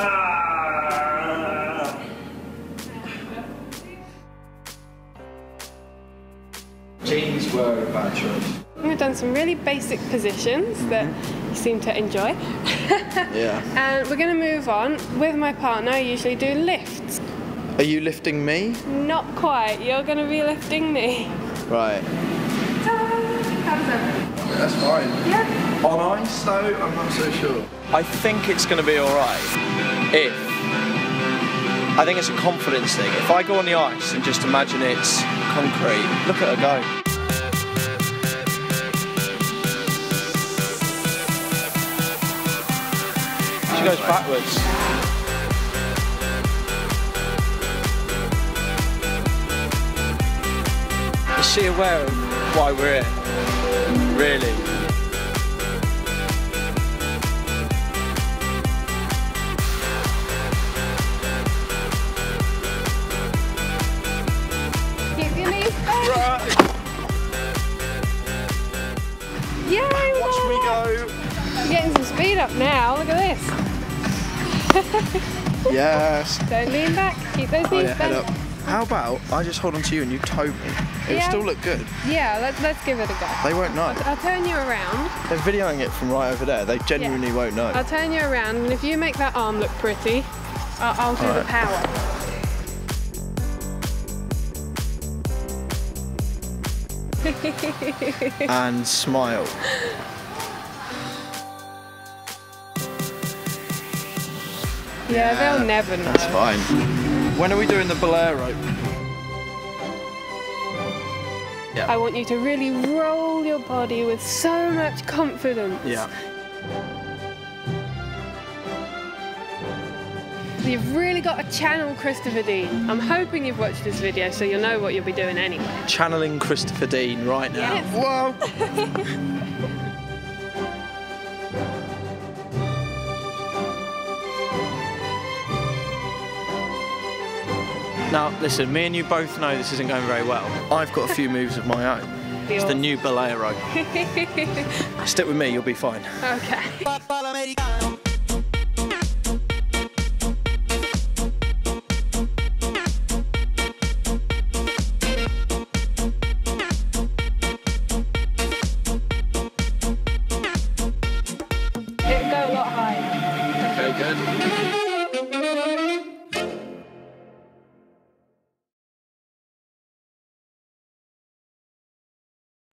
Ah. Jeans were a bad choice. We've done some really basic positions that mm-hmm. you seem to enjoy. Yeah. and we're going to move on. With my partner, I usually do lifts. Are you lifting me? Not quite. You're going to be lifting me. Right. That's fine. Yeah. On ice though, I'm not so sure. I think it's going to be all right if. I think it's a confidence thing. If I go on the ice and just imagine it's concrete, look at her go. She goes backwards. Is she aware of why we're here? Really? Yay! Watch me go. You're getting some speed up now. Look at this. Yes. Don't lean back. Keep those Oh knees yeah, head bent. up. How about I just hold on to you and you tow me? It'll Yeah. still look good. Yeah, let's let's give it a go. They won't know. I'll turn you around. They're videoing it from right over there. They genuinely won't know. I'll turn you around, and if you make that arm look pretty, I'll, I'll do the power. and smile. Yeah, they'll never know. That's fine. When are we doing the bolero? I want you to really roll your body with so much confidence. Yeah. You've really got to channel Christopher Dean. I'm hoping you've watched this video so you'll know what you'll be doing anyway. Channeling Christopher Dean right now. Yes. Whoa. Now, listen, me and you both know this isn't going very well. I've got a few moves of my own. It's the new bolero. Stick with me, you'll be fine. Okay. It'll go a lot higher. Okay, good.